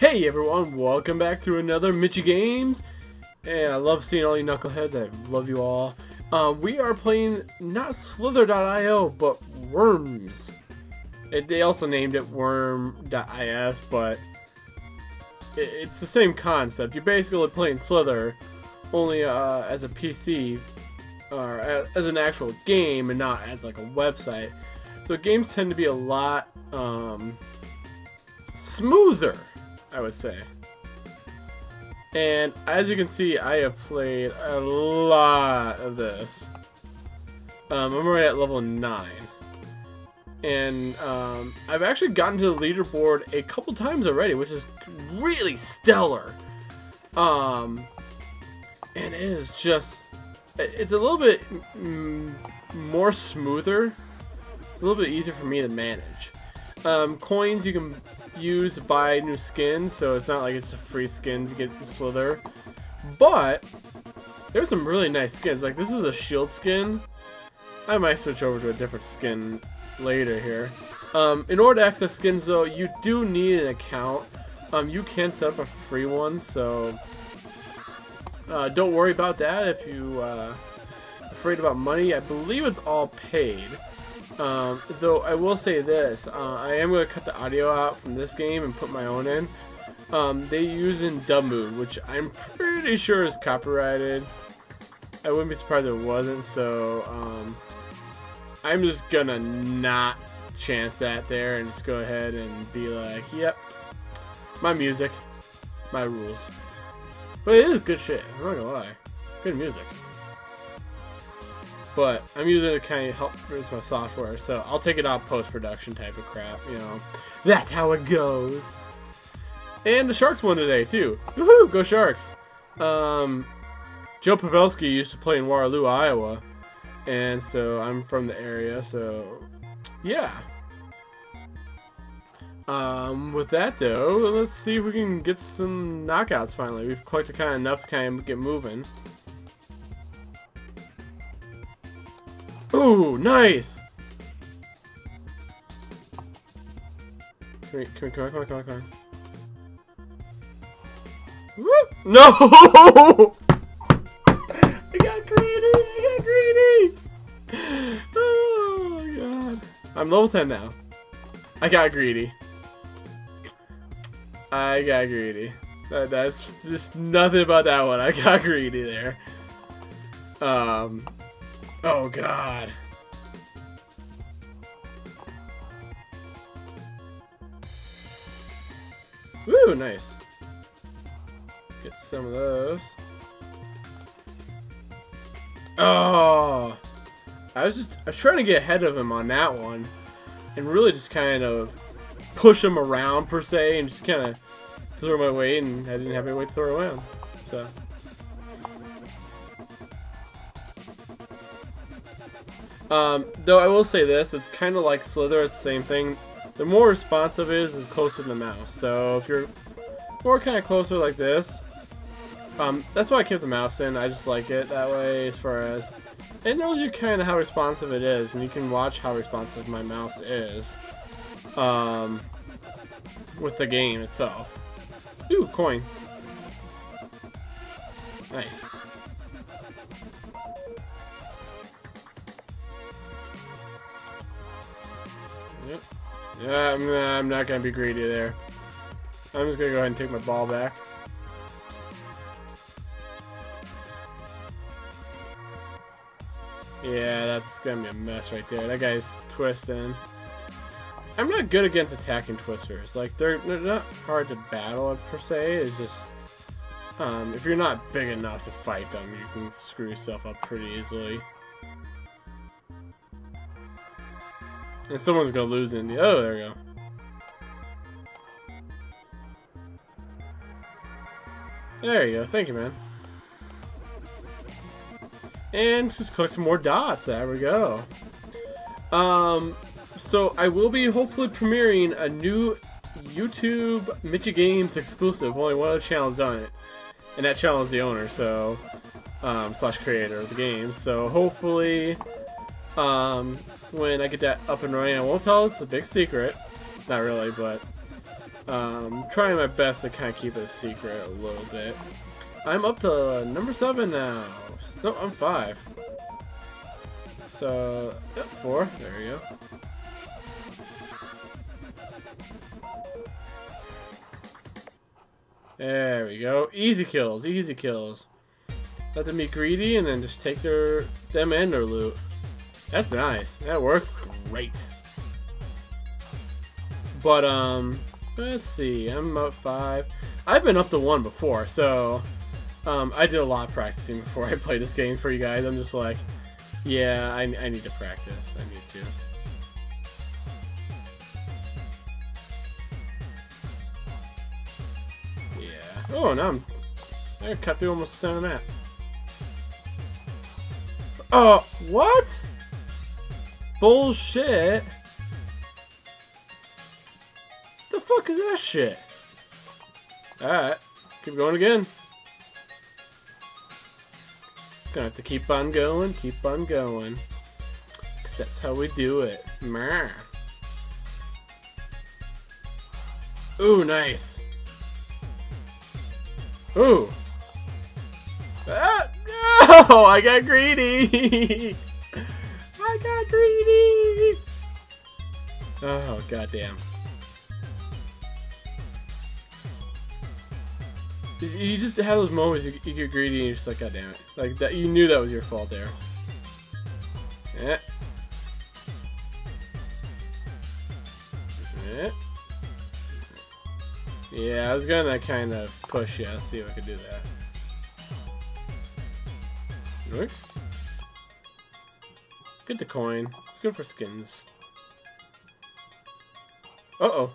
Hey everyone, welcome back to another Mitchey Games. And I love seeing all you knuckleheads, I love you all. Um, we are playing not Slither.io, but Wormis. It, they also named it Worm.is, but it, it's the same concept. You're basically playing Slither, only uh, as a PC, or as, as an actual game, and not as like a website. So games tend to be a lot um, smoother, I would say. And as you can see, I have played a lot of this. Um, I'm already at level 9. And um, I've actually gotten to the leaderboard a couple times already, which is really stellar. Um, and it is just, it's a little bit more smoother. It's a little bit easier for me to manage. Um, coins you can use to buy new skins, so it's not like it's a free skin to get the Slither. But there's some really nice skins. Like this is a shield skin. I might switch over to a different skin later here. Um, in order to access skins though, you do need an account. Um, you can set up a free one, so uh, don't worry about that if you uh, afraid about money. I believe it's all paid. Um, though I will say this, uh, I am going to cut the audio out from this game and put my own in. Um, they use in dub mood, which I'm pretty sure is copyrighted. I wouldn't be surprised if it wasn't, so um, I'm just gonna not chance that there and just go ahead and be like, yep, my music, my rules. But it is good shit, I'm not gonna lie. Good music. But I'm using it to kind of help with my software, so I'll take it off post-production type of crap, you know. That's how it goes. And the Sharks won today, too. Woohoo! Go Sharks! Um, Joe Pavelski used to play in Waterloo, Iowa. And so I'm from the area, so yeah. Um, with that though, let's see if we can get some knockouts finally. We've collected kind of enough to kind of get moving. Ooh, nice! Come on, come on, come on, come on, come on. Whoop! No! I got greedy! I got greedy! Oh, God. I'm level 10 now. I got greedy. I got greedy. That, that's just nothing about that one. I got greedy there. Um, Oh god. Woo, nice. Get some of those. Oh! I was just I was trying to get ahead of him on that one. And really just kind of push him around per se and just kind of throw my weight and I didn't have any way to throw around. So Um, though I will say this, it's kind of like Slither, it's the same thing. The more responsive it is, is closer to the mouse. So if you're more kind of closer like this, um, that's why I keep the mouse in. I just like it that way as far as it knows you kind of how responsive it is, and you can watch how responsive my mouse is um, with the game itself. Ooh, coin. Nice. Yep. Yeah, I'm, I'm not going to be greedy there. I'm just going to go ahead and take my ball back. Yeah, that's going to be a mess right there. That guy's twisting. I'm not good against attacking twisters. Like, they're, they're not hard to battle per se. It's just, um, if you're not big enough to fight them, you can screw yourself up pretty easily. And someone's gonna lose in the. Oh, there we go. There you go. Thank you, man. And just collect some more dots. There we go. Um, so I will be hopefully premiering a new YouTube Mitchey Games exclusive. Only one other channel's done it, and that channel is the owner, so um, slash creator of the game. So hopefully, um, when I get that up and running. I won't tell it's a big secret. Not really, but Um, trying my best to kind of keep it a secret a little bit. I'm up to number seven now. No, I'm five. So, yep, four. There you go. There we go. Easy kills, easy kills. Let them be greedy and then just take their them and their loot. That's nice. That worked great. But um let's see, I'm up five. I've been up to one before, so um I did a lot of practicing before I played this game for you guys. I'm just like, yeah, I, I need to practice. I need to. Yeah. Oh, now I'm... I cut through almost the center map. Oh, what? Bullshit. The fuck is that shit? Alright. Keep going again. Gonna have to keep on going, keep on going. Cause that's how we do it. Meh. Ooh, nice. Ooh. Ah, no! I got greedy! Oh, goddamn. You just have those moments you, get greedy and you're just like, God damn it. Like, that, you knew that was your fault there. Yeah. Yeah. Yeah, I was gonna kind of push you, see if I could do that. Get the coin. It's good for skins. Uh-oh.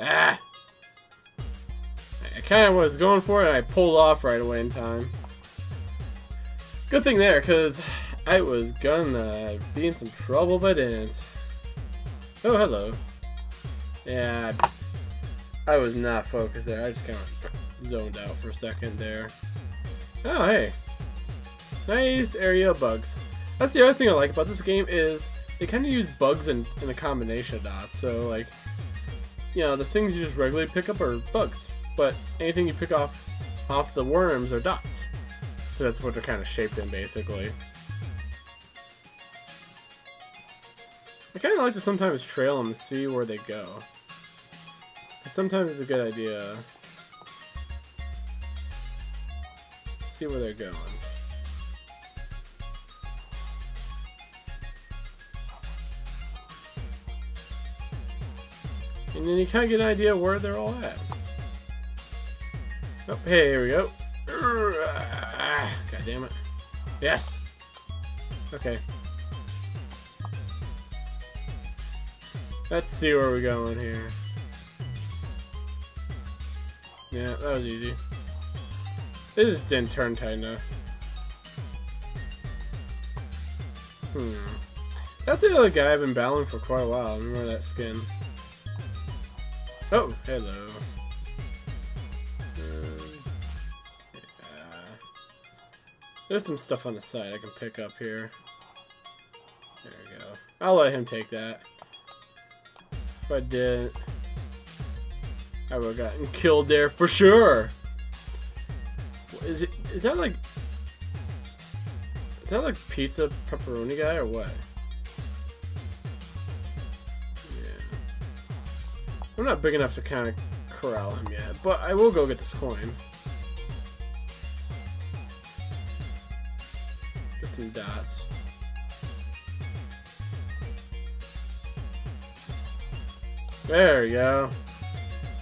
Ah! I kind of was going for it I pulled off right away in time. Good thing there, because I was gonna be in some trouble, but didn't. Oh, hello. Yeah, I was not focused there. I just kind of zoned out for a second there. Oh, hey. Nice area bugs. That's the other thing I like about this game is they kind of use bugs in, in a combination of dots. So, like, you know, the things you just regularly pick up are bugs but anything you pick off off the worms are dots. So that's what they're kind of shaped in, basically. I kind of like to sometimes trail them and see where they go. Sometimes it's a good idea. See where they're going. And then you kind of get an idea where they're all at. Oh, hey, here we go. God damn it. Yes. Okay. Let's see where we're going here. Yeah, that was easy. This just didn't turn tight enough. Hmm. That's the other guy I've been battling for quite a while. I remember that skin. Oh, hello. There's some stuff on the side I can pick up here. There we go. I'll let him take that. If I did, I would have gotten killed there for sure. Is it? Is that like? Is that like pizza pepperoni guy or what? I'm not big enough to kind of corral him yet, but I will go get this coin. Get some dots. There we go.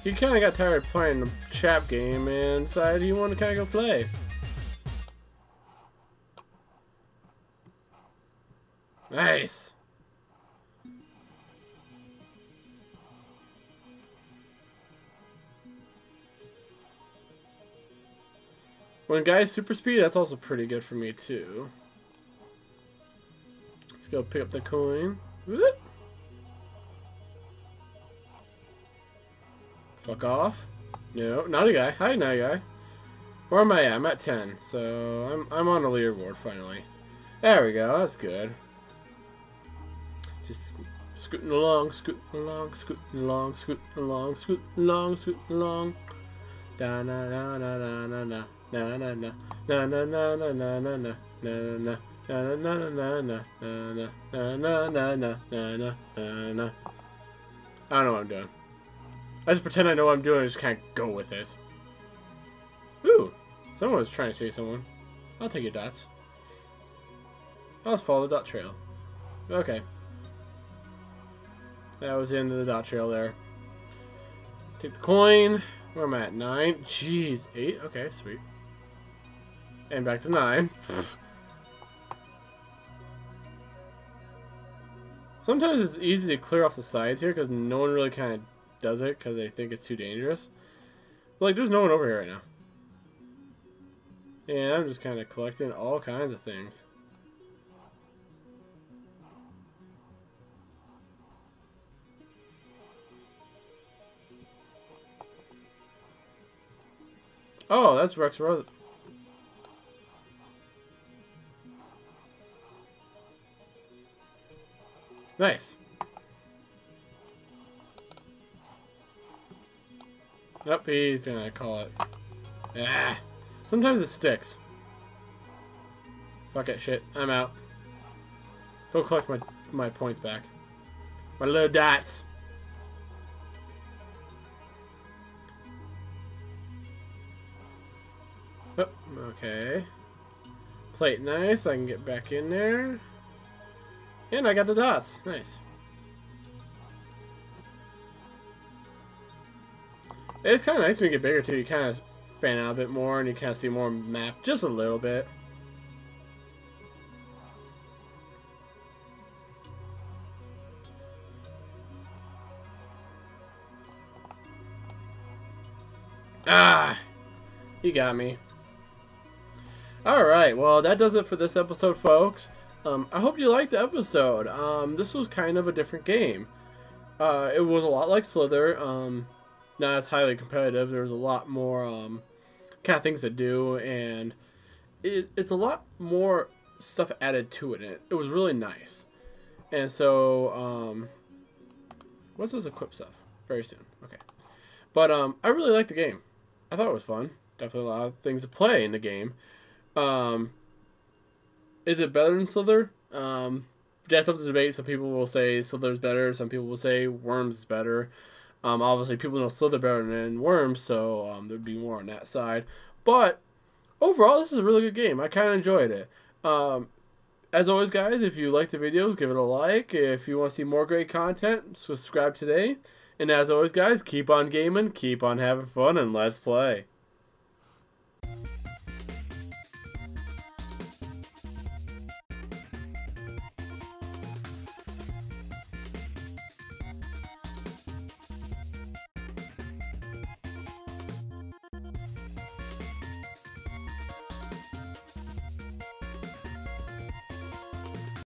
He kind of got tired of playing the chap game and decided he wanted to kind of go play. Nice. When guys super speed, that's also pretty good for me too. Let's go pick up the coin. Whoop. Fuck off. No, not a guy. Hi, not a guy. Where am I at? I'm at 10. So, I'm, I'm on a leaderboard, finally. There we go. That's good. Just scooting along, scooting along, scooting along, scooting along, scooting along, scooting along. Da na na na na na na na na na na na na na na na na na na. Na na na na na na na na na na na na na na. I don't know what I'm doing. I just pretend I know what I'm doing and just kind of go with it. Ooh, someone was trying to say someone. I'll take your dots. I'll just follow the dot trail. Okay. That was the end of the dot trail there. Take the coin. Where am I at? Nine? Jeez. Eight? Okay, sweet. And back to nine. Sometimes it's easy to clear off the sides here because no one really kind of does it because they think it's too dangerous. Like, there's no one over here right now. And I'm just kind of collecting all kinds of things. Oh, that's Rex Rose. Nice. Nope, he's gonna call it. Ah. Sometimes it sticks. Fuck it, shit. I'm out. Go collect my my points back. My little dots. Okay. Plate nice. I can get back in there. And I got the dots. Nice. It's kind of nice when you get bigger too. You kind of fan out a bit more and you kind of see more map just a little bit. Ah, you got me. Alright, well that does it for this episode folks. Um, I hope you liked the episode. Um, this was kind of a different game. Uh, it was a lot like Slither, um, not as highly competitive. There was a lot more um, kind of things to do, and it, it's a lot more stuff added to it. it. It was really nice. And so, um, what's this equip stuff? Very soon. Okay. But um, I really liked the game. I thought it was fun. Definitely a lot of things to play in the game. Um, is it better than Slither? Um, that's up to debate. Some people will say Slither's better. Some people will say Worms is better. Um, obviously, people know Slither better than Wormis, so um, there'd be more on that side. But overall, this is a really good game. I kind of enjoyed it. Um, as always, guys, if you like the videos, give it a like. If you want to see more great content, subscribe today. And as always, guys, keep on gaming, keep on having fun, and let's play.